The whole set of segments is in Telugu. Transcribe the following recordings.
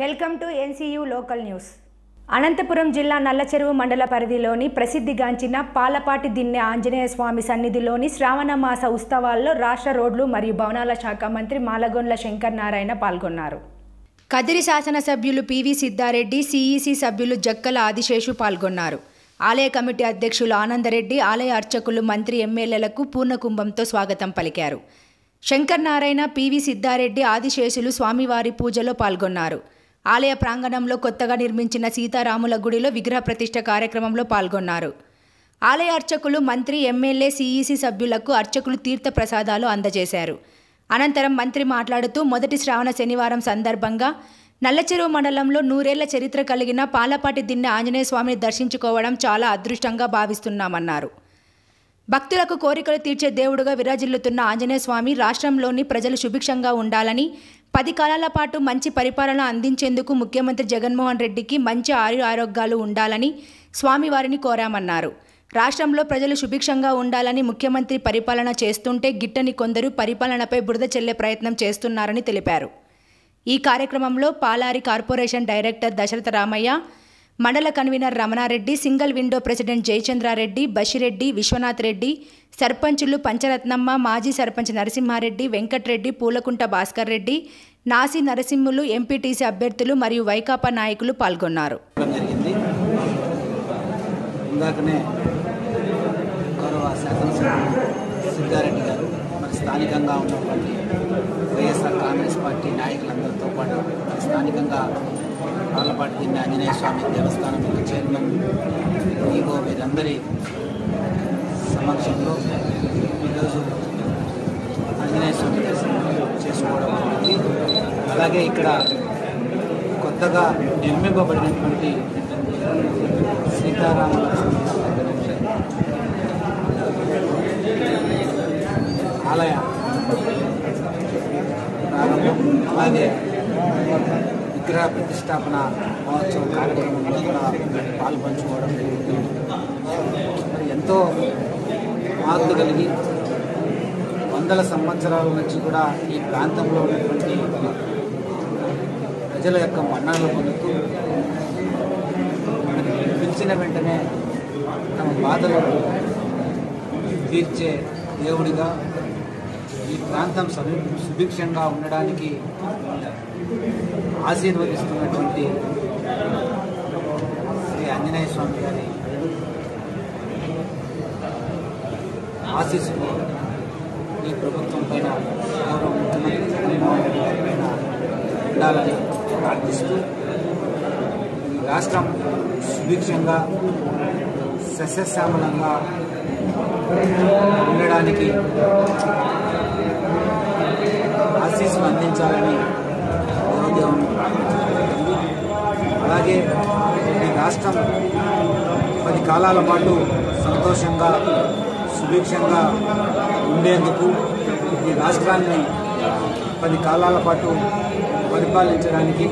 Welcome to NCU local news. Anantapuram జిల్లా నల్లచెరువు మండల పరిధిలోని ప్రసిద్ధిగాంచిన పాలపాటి దిన్నె ఆంజనేయ స్వామి సన్నిధిలోని శ్రావణ మాస ఉత్సవాల్లో రాష్ట్ర రోడ్లు మరియు భవనాల శాఖ మంత్రి మాలగొండ్ల శంకర్ నారాయణ పాల్గొన్నారు. కదిరి శాసనసభ్యులు పివి సిద్ధారెడ్డి సిఈసి సభ్యులు జక్కల ఆదిశేషు పాల్గొన్నారు. ఆలయ కమిటీ అధ్యక్షులు ఆనందరెడ్డి ఆలయ అర్చకులు మంత్రి ఎమ్మెల్యేలకు పూర్ణకుంభంతో స్వాగతం పలికారు. శంకర్ నారాయణ పివి సిద్ధారెడ్డి ఆదిశేషులు స్వామివారి పూజలో పాల్గొన్నారు. ఆలయ ప్రాంగణంలో కొత్తగా నిర్మించిన సీతారాముల గుడిలో విగ్రహ ప్రతిష్ఠ కార్యక్రమంలో పాల్గొన్నారు. ఆలయ అర్చకులు మంత్రి ఎమ్మెల్యే సిఈసి సభ్యులకు అర్చకులు తీర్థ ప్రసాదాలు అందజేశారు. అనంతరం మంత్రి మాట్లాడుతూ మొదటి శ్రావణ శనివారం సందర్భంగా నల్లచెరువు మండలంలో నూరేళ్ళ చరిత్ర కలిగిన పాలపాటి దిన్నె ఆంజనేయ స్వామిని దర్శించుకోవడం చాలా అదృష్టంగా భావిస్తున్నామన్నారు. భక్తులకు కోరికలు తీర్చే దేవుడుగా విరాజిల్లుతున్న ఆంజనేయ స్వామి రాష్ట్రంలోని ప్రజలు సుభిక్షంగా ఉండాలని పది కాలాల పాటు మంచి పరిపాలన అందించేందుకు ముఖ్యమంత్రి జగన్మోహన్ రెడ్డికి మంచి ఆయు ఆరోగ్యాలు ఉండాలని స్వామివారిని కోరామన్నారు. రాష్ట్రంలో ప్రజలు సుభిక్షంగా ఉండాలని ముఖ్యమంత్రి పరిపాలన చేస్తుంటే గిట్టని కొందరు పరిపాలనపై బురద చెల్లే ప్రయత్నం చేస్తున్నారని తెలిపారు. ఈ కార్యక్రమంలో పాలారి కార్పొరేషన్ డైరెక్టర్ దశరథ రామయ్య మండల convener Ramanareddy single window president Jayachandrareddy Bashireddy Viswanath Reddy సర్పంచులు పంచరత్నమ్మ మాజీ సర్పంచ్ నరసింహారెడ్డి వెంకట్రెడ్డి పూలకుంట భాస్కర్ రెడ్డి నాసి నరసింహులు ఎంపీటీసీ అభ్యర్థులు మరియు వైకాపా నాయకులు పాల్గొన్నారు. ఇందాకనే గౌరవ శాసనసభ్యులు సిద్ధారెడ్డి గారు మరి స్థానికంగా ఉన్నటువంటి వైఎస్ఆర్ కాంగ్రెస్ పార్టీ నాయకులందరితో పాటు స్థానికంగా పాలపాటి ఆంజనేయ స్వామి దేవస్థానం యొక్క చైర్మన్ ఈగో వీరందరి సమక్షంలో ఈరోజు ఆంజనేయ స్వామి దర్శనం చేసుకోవడం జరిగింది. అలాగే ఇక్కడ కొత్తగా నిర్మింపబడినటువంటి సీతారామ ఆలయ ప్రారంభం. అలాగే విగ్రహ ప్రతిష్టాపన మహోత్సవ కార్యక్రమంలో కూడా పాల్పంచుకోవడం జరిగింది. మరి ఎంతో మార్పు కలిగి వందల సంవత్సరాల నుంచి కూడా ఈ ప్రాంతంలో ఉన్నటువంటి ప్రజల యొక్క మన్నాలు పొందుతూ పిలిచిన వెంటనే తమ బాధలు తీర్చే దేవుడిగా ఈ ప్రాంతం సుభిక్షంగా ఉండడానికి ఆశీర్వదిస్తున్నటువంటి శ్రీ ఆంజనేయ స్వామి గారి ఆశీస్సులు ఈ ప్రభుత్వం పైన గౌరవ ముఖ్యమంత్రి జగన్మోహన్ రెడ్డి గారి పైన ఉండాలని ప్రార్థిస్తూ ఈ రాష్ట్రం సుభిక్షంగా సస్యశ్యామలంగా ఉండడానికి అందించాలని ఆరోగ్యం అలాగే ఈ రాష్ట్రం పది కాలాల పాటు సంతోషంగా సుభిక్షంగా ఉండేందుకు ఈ రాష్ట్రాన్ని పది కాలాల పాటు పరిపాలించడానికి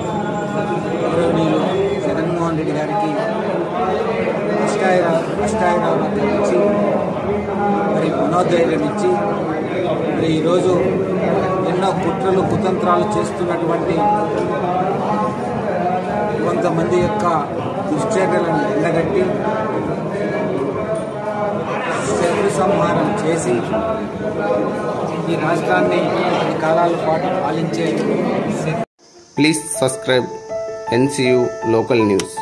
గౌరవనీయులు జగన్మోహన్ రెడ్డి గారికి అష్టాయిర అష్టాయిరారోగ్యం ఇచ్చి మరి మనోధైర్యం ఇచ్చి మరి ఈరోజు కూడా కుట్రలు కుతంత్రాలు చేస్తున్నటువంటి కొంతమంది యొక్క దుశ్చర్యలను ఎండగట్టి శత్రు సంహారం చేసి ఈ రాష్ట్రాన్ని కొన్ని కాలాల పాటు పాలించే please subscribe subscribe local news